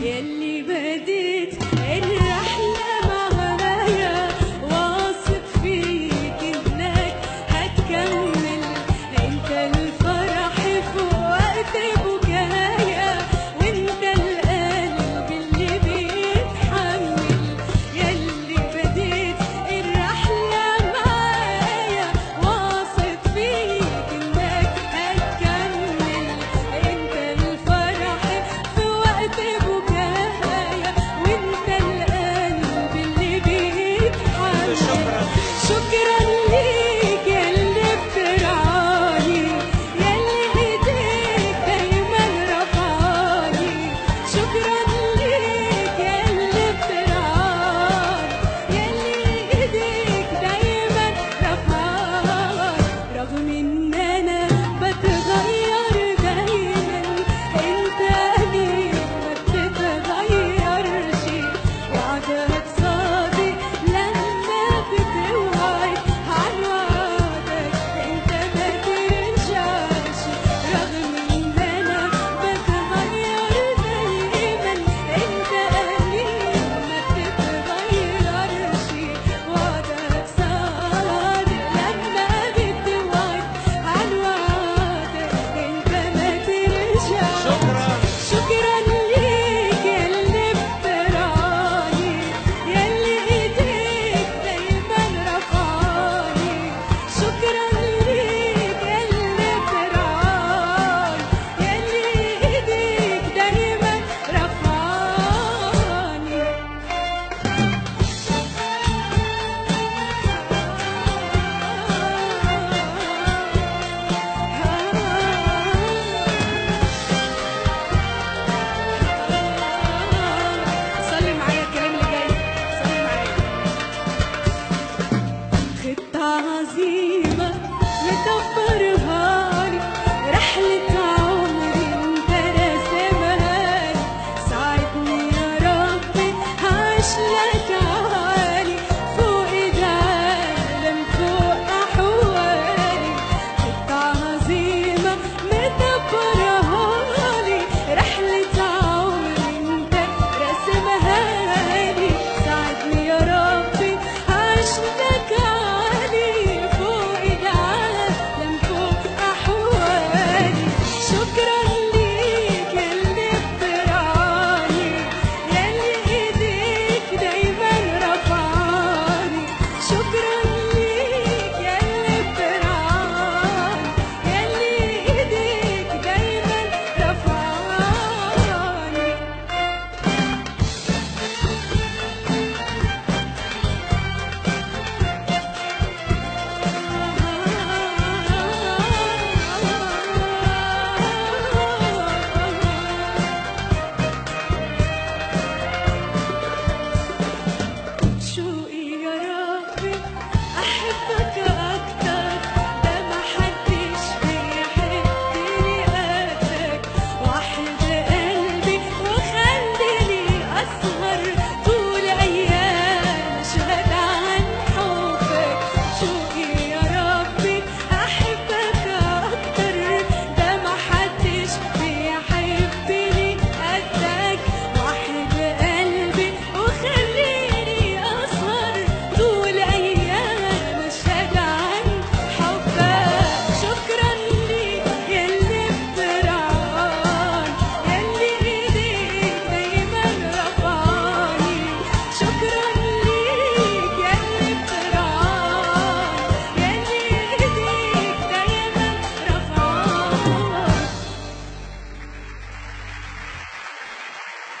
Y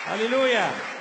Hallelujah.